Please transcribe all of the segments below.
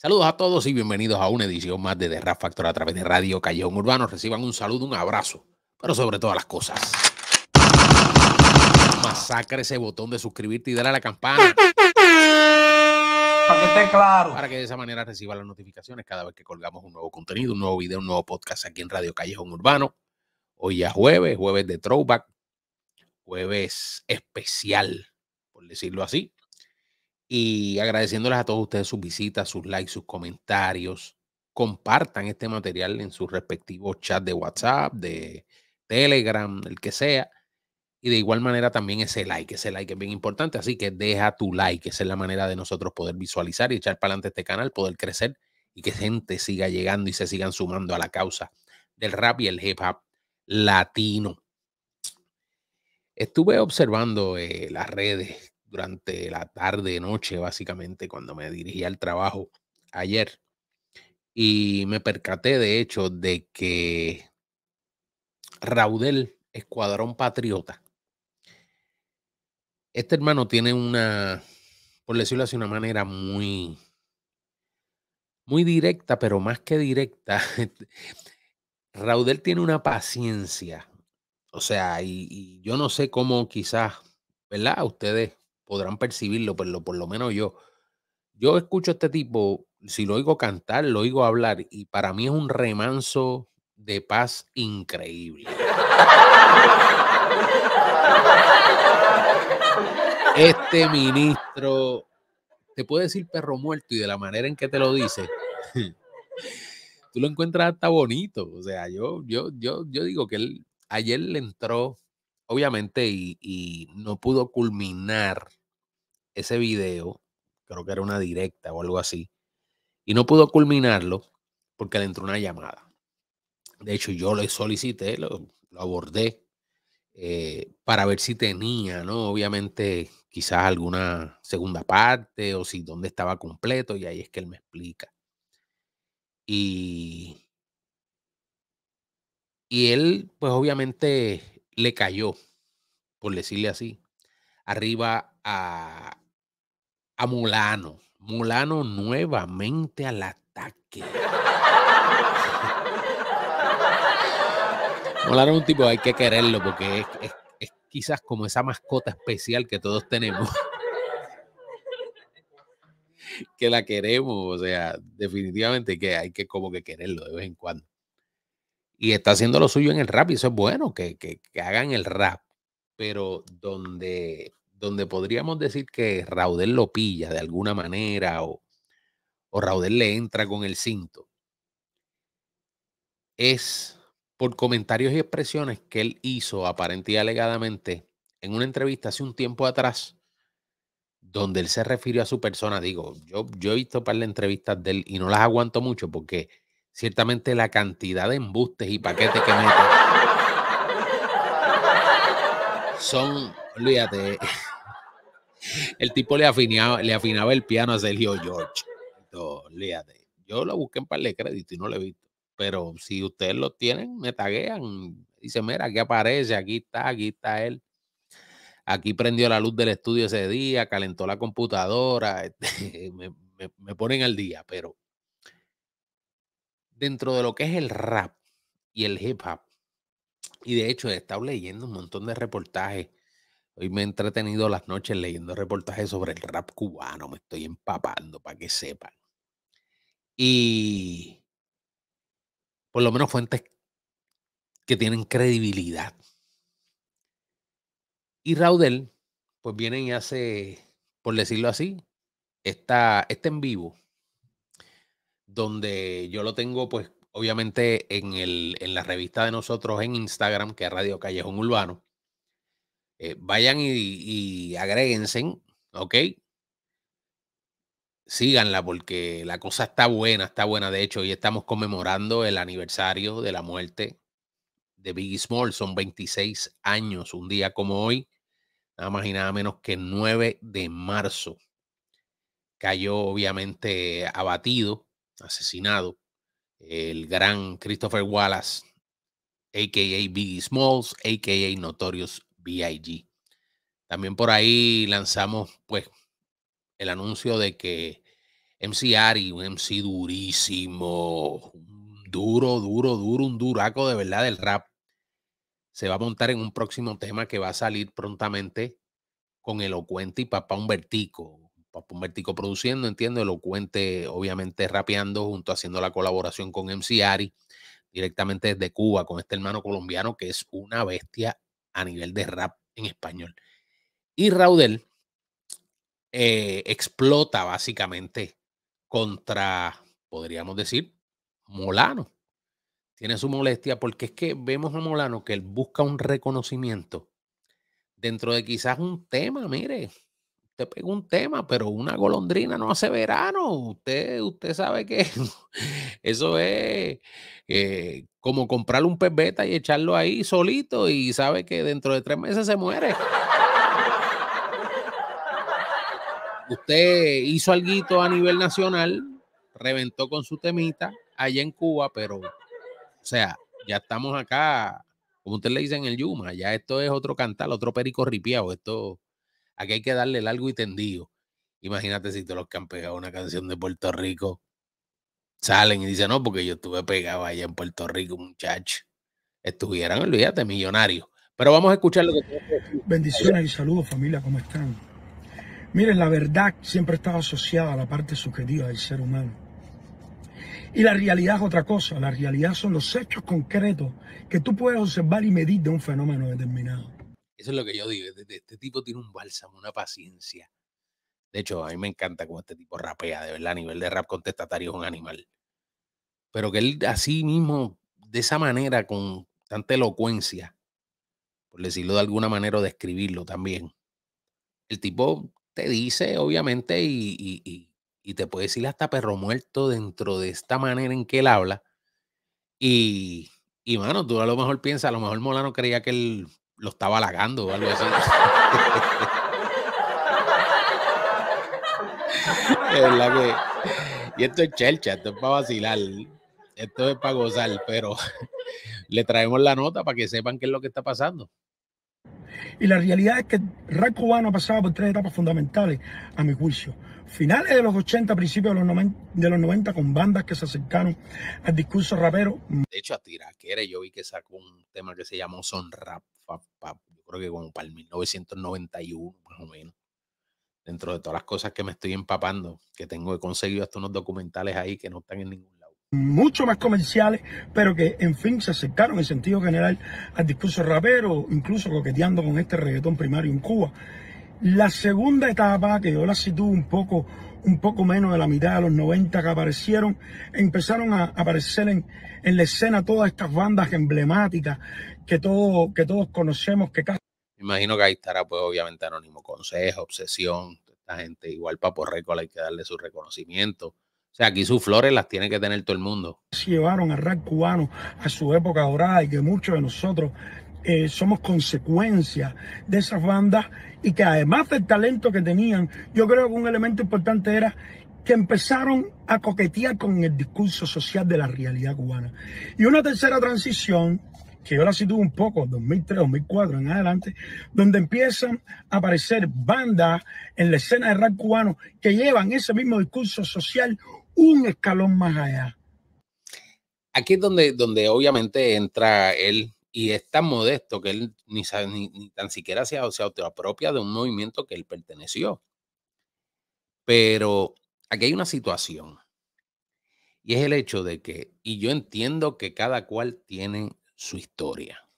Saludos a todos y bienvenidos a una edición más de The Rap Factor a través de Radio Callejón Urbano. Reciban un saludo, un abrazo, pero sobre todas las cosas. Masacre ese botón de suscribirte y darle a la campana. Para que esté claro. Para que de esa manera reciba las notificaciones cada vez que colgamos un nuevo contenido, un nuevo video, un nuevo podcast aquí en Radio Callejón Urbano. Hoy ya jueves, jueves de throwback, jueves especial, por decirlo así. Y agradeciéndoles a todos ustedes sus visitas, sus likes, sus comentarios. Compartan este material en sus respectivos chats de WhatsApp, de Telegram, el que sea. Y de igual manera también ese like, ese like es bien importante. Así que deja tu like, esa es la manera de nosotros poder visualizar y echar para adelante este canal, poder crecer y que gente siga llegando y se sigan sumando a la causa del rap y el hip hop latino. Estuve observando eh, las redes durante la tarde, noche, básicamente, cuando me dirigí al trabajo ayer. Y me percaté, de hecho, de que Raudel, Escuadrón Patriota, este hermano tiene una, por decirlo así, una manera muy, muy directa, pero más que directa. Raudel tiene una paciencia. O sea, y, y yo no sé cómo quizás, ¿verdad? Ustedes podrán percibirlo, pero por lo menos yo. Yo escucho a este tipo, si lo oigo cantar, lo oigo hablar, y para mí es un remanso de paz increíble. Este ministro, te puede decir perro muerto y de la manera en que te lo dice, tú lo encuentras hasta bonito. O sea, yo, yo, yo, yo digo que ayer le entró, obviamente, y no pudo culminar ese video, creo que era una directa o algo así, y no pudo culminarlo porque le entró una llamada. De hecho, yo le solicité, lo, abordé eh, para ver si tenía, ¿no? Obviamente, quizás alguna segunda parte o si dónde estaba completo, y ahí es que él me explica. Y, y él, pues obviamente, le cayó, por decirle así, arriba a, a Mulano. Mulano nuevamente al ataque. Mulano es un tipo, hay que quererlo porque es, quizás como esa mascota especial que todos tenemos. que la queremos, o sea, definitivamente que hay que como que quererlo de vez en cuando. Y está haciendo lo suyo en el rap y eso es bueno, que hagan el rap. Pero donde donde podríamos decir que Raudel lo pilla de alguna manera o, o Raudel le entra con el cinto, es por comentarios y expresiones que él hizo aparentemente y alegadamente en una entrevista hace un tiempo atrás, donde él se refirió a su persona. Digo, yo, yo he visto para las entrevistas de él y no las aguanto mucho porque ciertamente la cantidad de embustes y paquetes que mete son, olvídate, el tipo le afinaba, le afinaba el piano a Sergio George. No, olvídate. Yo lo busqué en par de crédito y no lo he visto. Pero si ustedes lo tienen, me taguean. Dice, mira, aquí aparece, aquí está, aquí está él. Aquí prendió la luz del estudio ese día, calentó la computadora. Este, me, me, me ponen al día, pero dentro de lo que es el rap y el hip hop, y de hecho he estado leyendo un montón de reportajes Hoy me he entretenido las noches leyendo reportajes sobre el rap cubano. Me estoy empapando para que sepan. Y por lo menos fuentes que tienen credibilidad. Y Raudel, pues viene y hace, por decirlo así, está, está en vivo, donde yo lo tengo, pues, obviamente en, el, en la revista de nosotros en Instagram, que es Radio Callejón Urbano eh, vayan y, y agréguense, ¿ok? Síganla porque la cosa está buena, está buena. De hecho, hoy estamos conmemorando el aniversario de la muerte de Biggie Small. Son 26 años, un día como hoy, nada más y nada menos que 9 de marzo. Cayó obviamente abatido, asesinado, el gran Christopher Wallace, a.k.a. Biggie Smalls, a.k.a. Notorious BIG. También por ahí lanzamos pues el anuncio de que MC Ari, un MC durísimo, duro, duro, duro, un duraco de verdad del rap. Se va a montar en un próximo tema que va a salir prontamente con Elocuente y Papá Humbertico. Humbertico produciendo, entiendo, Elocuente obviamente rapeando junto haciendo la colaboración con MC Ari directamente desde Cuba con este hermano colombiano que es una bestia a nivel de rap en español. Y Raudel eh, explota básicamente contra, podríamos decir, Molano. Tiene su molestia porque es que vemos a Molano que él busca un reconocimiento dentro de quizás un tema, mire, usted pega un tema, pero una golondrina no hace verano. Usted, usted sabe que eso es eh, como comprarle un pez beta y echarlo ahí solito y sabe que dentro de tres meses se muere. Usted hizo algo a nivel nacional, reventó con su temita allá en Cuba, pero, o sea, ya estamos acá, como usted le dice en el Yuma, ya esto es otro cantal, otro perico ripiado, esto Aquí hay que darle largo y tendido. Imagínate si todos los que han pegado una canción de Puerto Rico salen y dicen, no, porque yo estuve pegado allá en Puerto Rico, muchacho. Estuvieran, olvídate, millonarios. Pero vamos a escuchar lo que Bendiciones y saludos, familia, ¿cómo están? Miren, la verdad siempre estaba asociada a la parte subjetiva del ser humano. Y la realidad es otra cosa. La realidad son los hechos concretos que tú puedes observar y medir de un fenómeno determinado. Eso es lo que yo digo. Este tipo tiene un bálsamo, una paciencia. De hecho, a mí me encanta cómo este tipo rapea, de verdad, a nivel de rap contestatario es un animal. Pero que él así mismo, de esa manera, con tanta elocuencia, por decirlo de alguna manera o describirlo también, el tipo te dice, obviamente, y, y, te puede decir hasta perro muerto dentro de esta manera en que él habla. Y, y mano, tú a lo mejor piensas, a lo mejor Molano creía que él lo estaba halagando o algo así. Y esto es chelcha, esto es para vacilar, esto es para gozar, pero le traemos la nota para que sepan qué es lo que está pasando. Y la realidad es que el rap cubano ha pasado por tres etapas fundamentales, a mi juicio. Finales de los 80, principios de los 90, de los 90 con bandas que se acercaron al discurso rapero. De hecho, a Tiraquere yo vi que sacó un tema que se llamó Son Rap yo creo que como para el 1991, más o menos. Dentro de todas las cosas que me estoy empapando, que tengo que conseguir hasta unos documentales ahí que no están en ningún lado. Mucho más comerciales, pero que en fin se acercaron en sentido general al discurso rapero, incluso coqueteando con este reggaetón primario en Cuba. La segunda etapa, que yo la sitúo un poco, un poco menos de la mitad de los 90 que aparecieron, empezaron a aparecer en, en la escena todas estas bandas emblemáticas que, todo, que todos conocemos. que casi... Me imagino que ahí estará, pues, obviamente, Anónimo Consejo, Obsesión, esta gente, igual para por récord hay que darle su reconocimiento. O sea, aquí sus flores las tiene que tener todo el mundo. Llevaron al rap cubano a su época dorada y que muchos de nosotros eh, somos consecuencia de esas bandas y que además del talento que tenían, yo creo que un elemento importante era que empezaron a coquetear con el discurso social de la realidad cubana. Y una tercera transición, que yo la sitúo un poco, 2003, 2004 en adelante, donde empiezan a aparecer bandas en la escena de rap cubano que llevan ese mismo discurso social un escalón más allá. Aquí es donde, donde obviamente entra él y es tan modesto que él ni, tan siquiera se, se autoapropia de un movimiento que él perteneció. Pero aquí hay una situación y es el hecho de que, y yo entiendo que cada cual tiene su historia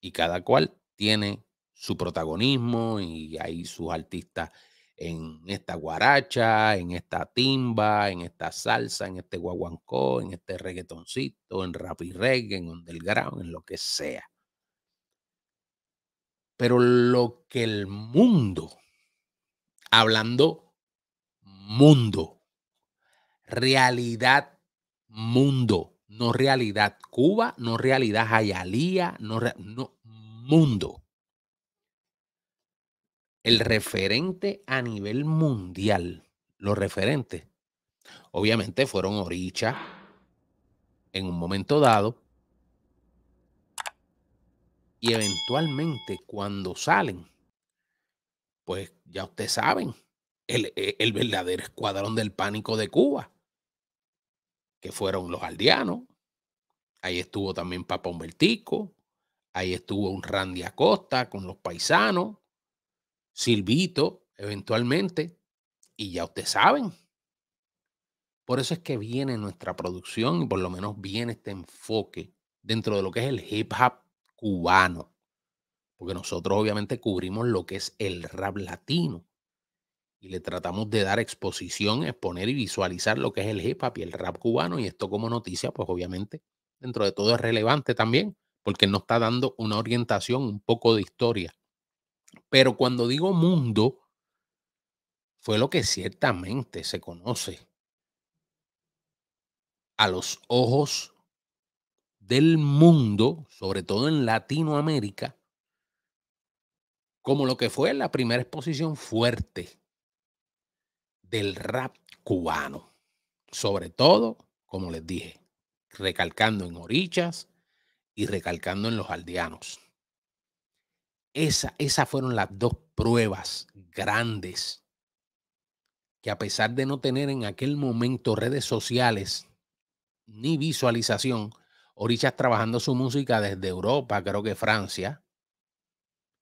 y cada cual tiene su protagonismo y hay sus artistas en esta guaracha, en esta timba, en esta salsa, en este guaguancó, en este reggaetoncito, en rap y reggae, en underground, en lo que sea. Pero lo que el mundo, hablando mundo, realidad mundo, no realidad Cuba, no realidad Jayalía, no, no mundo el referente a nivel mundial, los referentes, obviamente fueron Oricha en un momento dado y eventualmente cuando salen, pues ya ustedes saben, el, e, verdadero escuadrón del pánico de Cuba, que fueron los aldeanos. Ahí estuvo también Papa Humbertico, ahí estuvo un Randy Acosta con los paisanos, Silvito, eventualmente, y ya ustedes saben. Por eso es que viene nuestra producción y por lo menos viene este enfoque dentro de lo que es el hip hop cubano. Porque nosotros obviamente cubrimos lo que es el rap latino y le tratamos de dar exposición, exponer y visualizar lo que es el hip hop y el rap cubano. Y esto como noticia, pues obviamente dentro de todo es relevante también, porque nos está dando una orientación, un poco de historia. Pero cuando digo mundo, fue lo que ciertamente se conoce a los ojos del mundo, sobre todo en Latinoamérica, como lo que fue la primera exposición fuerte del rap cubano. Sobre todo, como les dije, recalcando en Orichas y recalcando en los aldeanos. Esa, esas fueron las dos pruebas grandes que a pesar de no tener en aquel momento redes sociales ni visualización, Orichas trabajando su música desde Europa, creo que Francia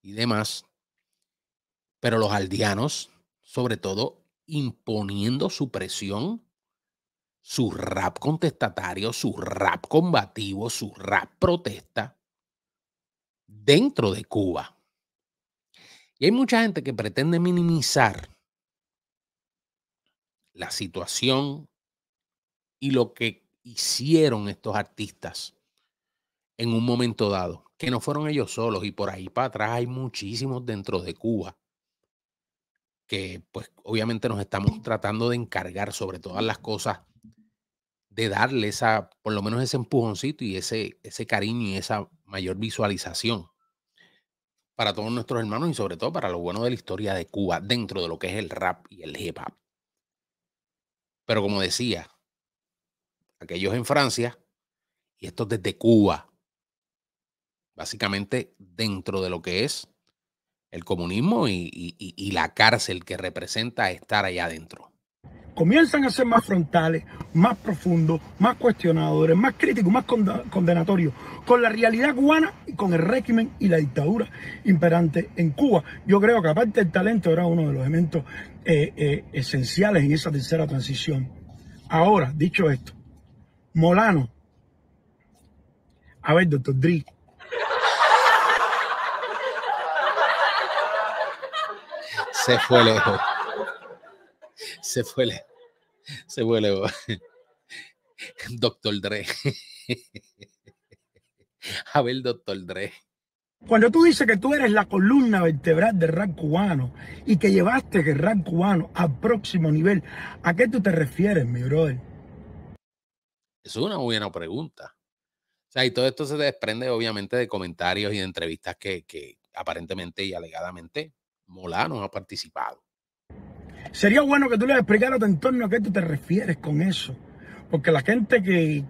y demás, pero los aldeanos, sobre todo, imponiendo su presión su rap contestatario, su rap combativo, su rap protesta dentro de Cuba. Y hay mucha gente que pretende minimizar la situación y lo que hicieron estos artistas en un momento dado, que no fueron ellos solos. Y por ahí para atrás hay muchísimos dentro de Cuba que pues obviamente nos estamos tratando de encargar sobre todas las cosas de darle esa, por lo menos ese empujoncito y ese, ese cariño y esa mayor visualización para todos nuestros hermanos y sobre todo para lo bueno de la historia de Cuba dentro de lo que es el rap y el hip hop. Pero como decía, aquellos en Francia y estos desde Cuba, básicamente dentro de lo que es el comunismo y, y la cárcel que representa estar allá adentro comienzan a ser más frontales, más profundos, más cuestionadores, más críticos, más condenatorios con la realidad cubana y con el régimen y la dictadura imperante en Cuba. Yo creo que aparte del talento era uno de los elementos eh, eh, esenciales en esa tercera transición. Ahora, dicho esto, Molano, a ver, doctor Dri. Se fue lejos se fue, se fue Doctor Dre. A ver, doctor Dre. Cuando tú dices que tú eres la columna vertebral del rap cubano y que llevaste el rap cubano al próximo nivel, ¿a qué tú te refieres, mi brother? Es una buena pregunta. O sea, y todo esto se desprende obviamente de comentarios y de entrevistas que, que aparentemente y alegadamente Molano ha participado. Sería bueno que tú le explicaras a tu entorno a qué tú te refieres con eso. Porque la gente que,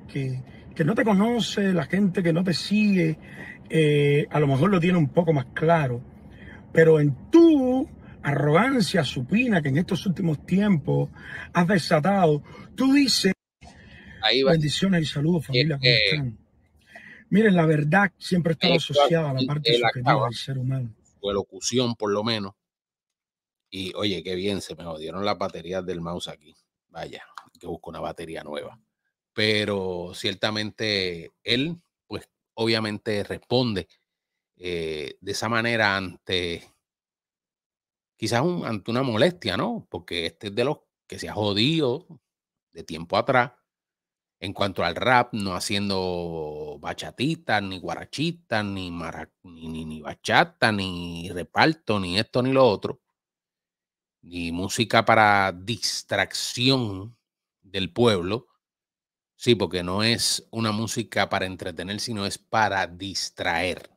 no te conoce, la gente que no te sigue, eh, a lo mejor lo tiene un poco más claro. Pero en tu arrogancia supina que en estos últimos tiempos has desatado, tú dices, bendiciones y saludos familia, Miren, la verdad siempre está asociada a la parte superior del ser humano. Su elocución, por lo menos, y oye, qué bien, se me jodieron las baterías del mouse aquí. Vaya, que busco una batería nueva. Pero ciertamente él, pues obviamente responde eh, de esa manera ante quizás ante una molestia, ¿no? Porque este es de los que se ha jodido de tiempo atrás en cuanto al rap, no haciendo bachatitas, ni guarachitas, ni, ni, ni, ni bachata, ni reparto, ni esto, ni lo otro ni música para distracción del pueblo. Sí, porque no es una música para entretener, sino es para distraer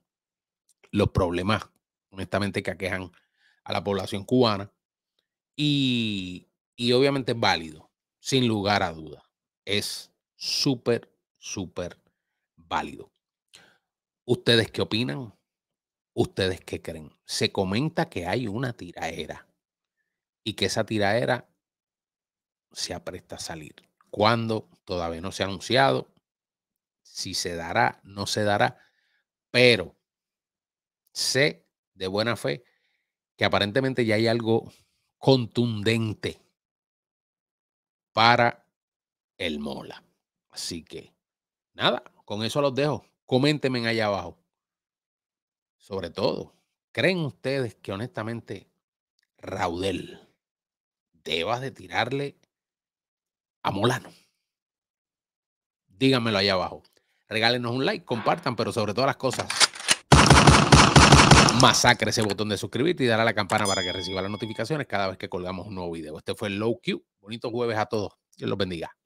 los problemas, honestamente, que aquejan a la población cubana. Y, y obviamente es válido, sin lugar a duda. Es súper, súper válido. ¿Ustedes qué opinan? ¿Ustedes qué creen? Se comenta que hay una tiraera y que esa tiraera se apresta a salir. ¿Cuándo? Todavía no se ha anunciado. Si se dará, no se dará. Pero sé de buena fe que aparentemente ya hay algo contundente para el Mola. Así que, nada, con eso los dejo. Coméntenme allá abajo. Sobre todo, ¿creen ustedes que honestamente Raudel deba de tirarle a Molano? Díganmelo allá abajo. Regálenos un like, compartan, pero sobre todas las cosas, masacre ese botón de suscribirte y darle a la campana para que reciba las notificaciones cada vez que colgamos un nuevo video. Este fue el Low Q. Bonito jueves a todos. Dios los bendiga.